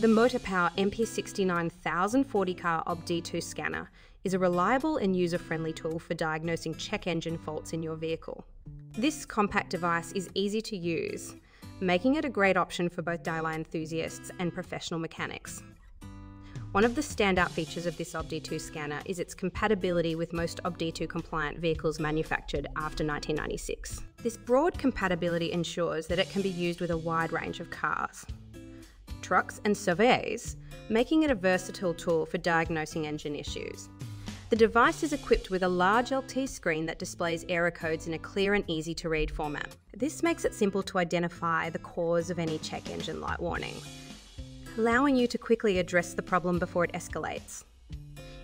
The MOTOPOWER MP69040 car OBD2 scanner is a reliable and user friendly tool for diagnosing check engine faults in your vehicle. This compact device is easy to use, making it a great option for both DIY enthusiasts and professional mechanics. One of the standout features of this OBD2 scanner is its compatibility with most OBD2 compliant vehicles manufactured after 1996. This broad compatibility ensures that it can be used with a wide range of cars trucks, and SUVs, making it a versatile tool for diagnosing engine issues. The device is equipped with a large LCD screen that displays error codes in a clear and easy to read format. This makes it simple to identify the cause of any check engine light warning, allowing you to quickly address the problem before it escalates.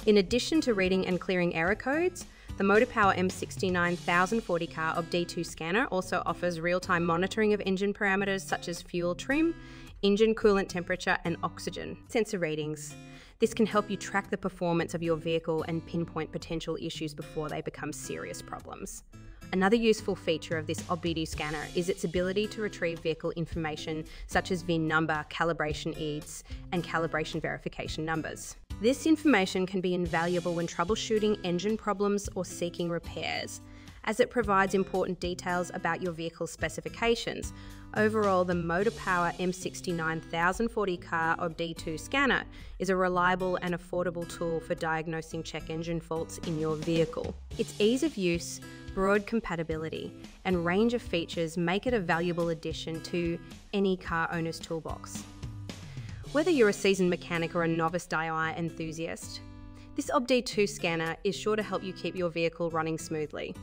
In addition to reading and clearing error codes, the MOTOPOWER M69040 car OBD2 scanner also offers real-time monitoring of engine parameters such as fuel trim, engine coolant temperature, and oxygen sensor readings. This can help you track the performance of your vehicle and pinpoint potential issues before they become serious problems. Another useful feature of this OBD scanner is its ability to retrieve vehicle information such as VIN number, calibration IDs, and calibration verification numbers. This information can be invaluable when troubleshooting engine problems or seeking repairs, as it provides important details about your vehicle's specifications. Overall, the MOTOPOWER M69040 car OBD2 scanner is a reliable and affordable tool for diagnosing check engine faults in your vehicle. Its ease of use, broad compatibility, and range of features make it a valuable addition to any car owner's toolbox. Whether you're a seasoned mechanic or a novice DIY enthusiast, this OBD2 scanner is sure to help you keep your vehicle running smoothly.